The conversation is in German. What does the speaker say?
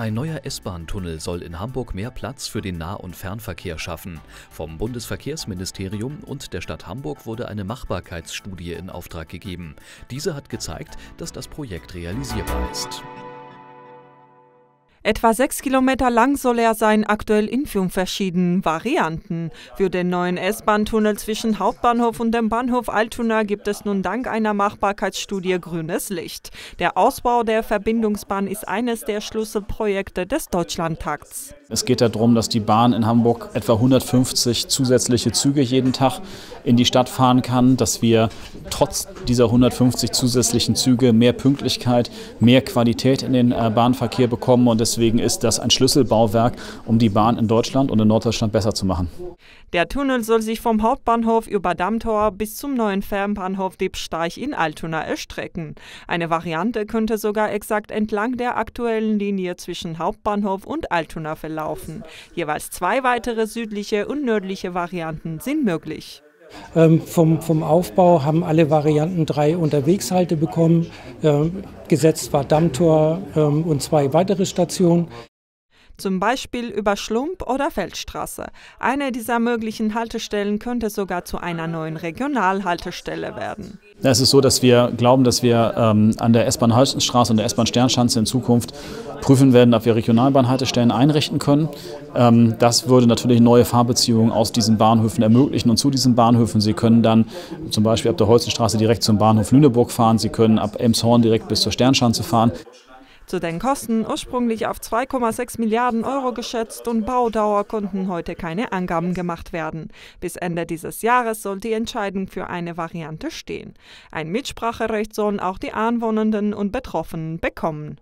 Ein neuer S-Bahn-Tunnel soll in Hamburg mehr Platz für den Nah- und Fernverkehr schaffen. Vom Bundesverkehrsministerium und der Stadt Hamburg wurde eine Machbarkeitsstudie in Auftrag gegeben. Diese hat gezeigt, dass das Projekt realisierbar ist. Etwa sechs Kilometer lang soll er sein, aktuell in fünf verschiedenen Varianten. Für den neuen S-Bahn-Tunnel zwischen Hauptbahnhof und dem Bahnhof Altona gibt es nun dank einer Machbarkeitsstudie grünes Licht. Der Ausbau der Verbindungsbahn ist eines der Schlüsselprojekte des Deutschlandtakts. Es geht darum, dass die Bahn in Hamburg etwa 150 zusätzliche Züge jeden Tag in die Stadt fahren kann, dass wir trotz dieser 150 zusätzlichen Züge mehr Pünktlichkeit, mehr Qualität in den äh, Bahnverkehr bekommen und deswegen ist das ein Schlüsselbauwerk, um die Bahn in Deutschland und in Norddeutschland besser zu machen. Der Tunnel soll sich vom Hauptbahnhof über Dammtor bis zum neuen Fernbahnhof Diebsteich in Altona erstrecken. Eine Variante könnte sogar exakt entlang der aktuellen Linie zwischen Hauptbahnhof und Altona verlaufen. Jeweils zwei weitere südliche und nördliche Varianten sind möglich. Ähm, vom, vom, Aufbau haben alle Varianten drei Unterwegshalte bekommen. Ähm, gesetzt war Dammtor ähm, und zwei weitere Stationen zum Beispiel über Schlump oder Feldstraße. Eine dieser möglichen Haltestellen könnte sogar zu einer neuen Regionalhaltestelle werden. Es ist so, dass wir glauben, dass wir ähm, an der S-Bahn Halstenstraße und der S-Bahn Sternschanze in Zukunft prüfen werden, ob wir Regionalbahnhaltestellen einrichten können. Ähm, das würde natürlich neue Fahrbeziehungen aus diesen Bahnhöfen ermöglichen und zu diesen Bahnhöfen. Sie können dann zum Beispiel ab der Holzenstraße direkt zum Bahnhof Lüneburg fahren. Sie können ab Emshorn direkt bis zur Sternschanze fahren. Zu den Kosten ursprünglich auf 2,6 Milliarden Euro geschätzt und Baudauer konnten heute keine Angaben gemacht werden. Bis Ende dieses Jahres soll die Entscheidung für eine Variante stehen. Ein Mitspracherecht sollen auch die Anwohnenden und Betroffenen bekommen.